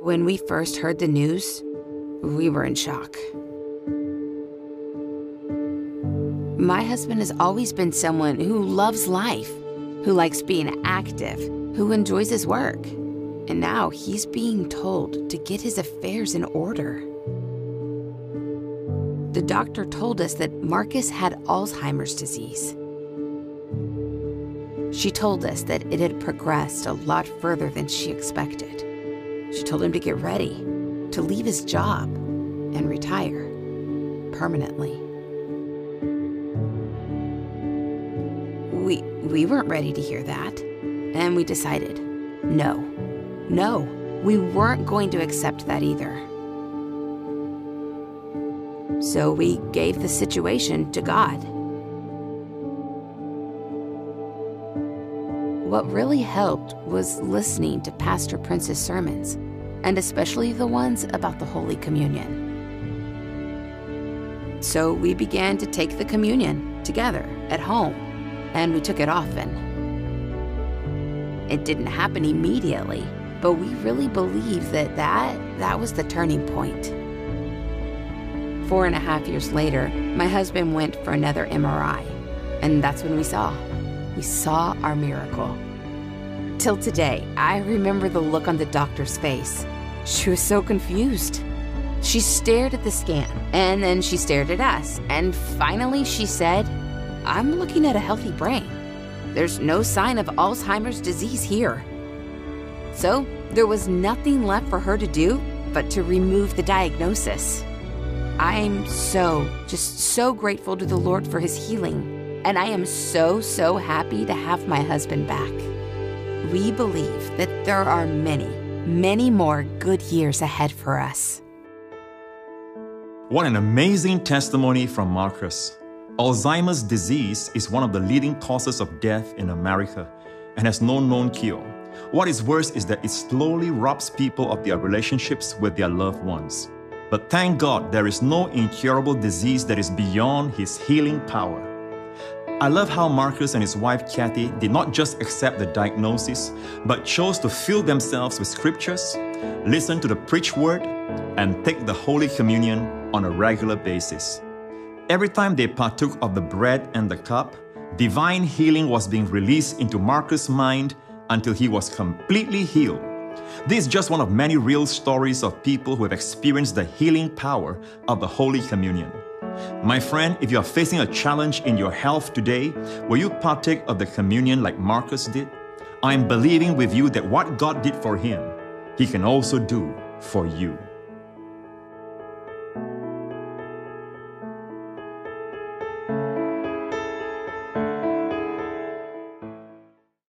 When we first heard the news, we were in shock. My husband has always been someone who loves life, who likes being active, who enjoys his work. And now he's being told to get his affairs in order. The doctor told us that Marcus had Alzheimer's disease. She told us that it had progressed a lot further than she expected. She told him to get ready, to leave his job, and retire permanently. We, we weren't ready to hear that, and we decided no, no, we weren't going to accept that either. So we gave the situation to God. What really helped was listening to Pastor Prince's sermons, and especially the ones about the Holy Communion. So we began to take the communion together at home, and we took it often. It didn't happen immediately, but we really believe that that, that was the turning point. Four and a half years later, my husband went for another MRI, and that's when we saw. We saw our miracle. Till today, I remember the look on the doctor's face. She was so confused. She stared at the scan, and then she stared at us, and finally she said, I'm looking at a healthy brain. There's no sign of Alzheimer's disease here. So, there was nothing left for her to do but to remove the diagnosis. I'm so, just so grateful to the Lord for his healing, and I am so, so happy to have my husband back. We believe that there are many, many more good years ahead for us. What an amazing testimony from Marcus. Alzheimer's disease is one of the leading causes of death in America and has no known cure. What is worse is that it slowly robs people of their relationships with their loved ones. But thank God there is no incurable disease that is beyond His healing power. I love how Marcus and his wife Kathy did not just accept the diagnosis, but chose to fill themselves with scriptures, listen to the preached word, and take the Holy Communion on a regular basis. Every time they partook of the bread and the cup, divine healing was being released into Marcus' mind until he was completely healed. This is just one of many real stories of people who have experienced the healing power of the Holy Communion. My friend, if you are facing a challenge in your health today, will you partake of the communion like Marcus did? I am believing with you that what God did for him, he can also do for you.